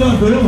Böyle mi?